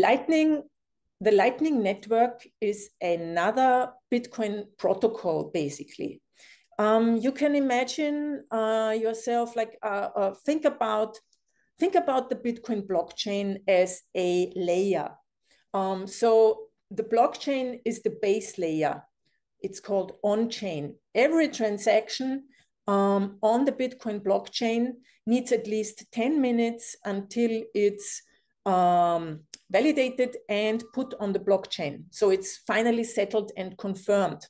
Lightning, the Lightning Network is another Bitcoin protocol, basically. Um, you can imagine uh, yourself like uh, uh, think about think about the Bitcoin blockchain as a layer. Um, so the blockchain is the base layer. It's called on-chain. Every transaction um, on the Bitcoin blockchain needs at least 10 minutes until it's um, validated and put on the blockchain. So it's finally settled and confirmed.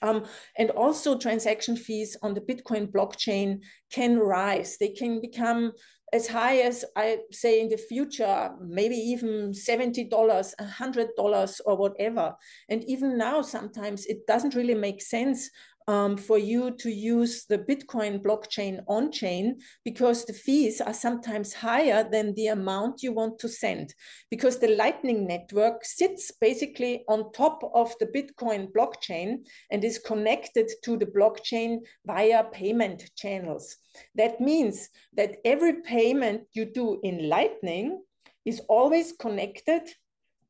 Um, and also transaction fees on the Bitcoin blockchain can rise. They can become as high as I say in the future, maybe even $70, $100 or whatever. And even now, sometimes it doesn't really make sense um, for you to use the Bitcoin blockchain on chain because the fees are sometimes higher than the amount you want to send. Because the Lightning Network sits basically on top of the Bitcoin blockchain and is connected to the blockchain via payment channels. That means that every payment you do in Lightning is always connected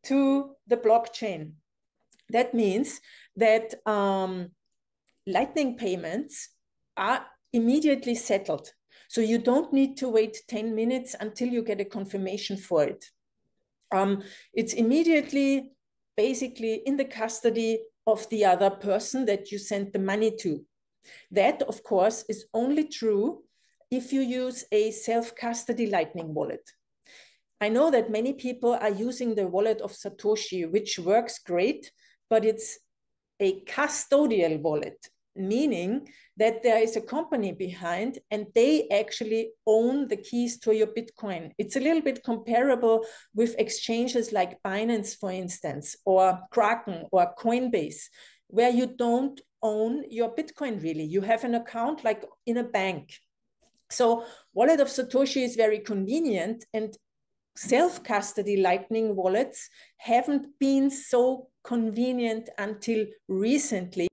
to the blockchain. That means that um, lightning payments are immediately settled. So you don't need to wait 10 minutes until you get a confirmation for it. Um, it's immediately basically in the custody of the other person that you sent the money to. That, of course, is only true if you use a self-custody Lightning wallet. I know that many people are using the wallet of Satoshi, which works great, but it's a custodial wallet meaning that there is a company behind and they actually own the keys to your Bitcoin. It's a little bit comparable with exchanges like Binance, for instance, or Kraken or Coinbase, where you don't own your Bitcoin really. You have an account like in a bank. So wallet of Satoshi is very convenient and self-custody lightning wallets haven't been so convenient until recently.